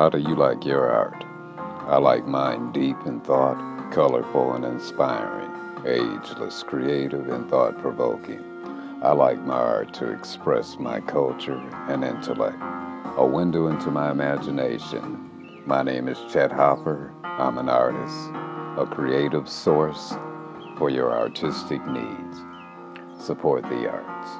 How do you like your art? I like mine deep in thought, colorful and inspiring, ageless, creative, and thought provoking. I like my art to express my culture and intellect, a window into my imagination. My name is Chet Hopper. I'm an artist, a creative source for your artistic needs. Support the arts.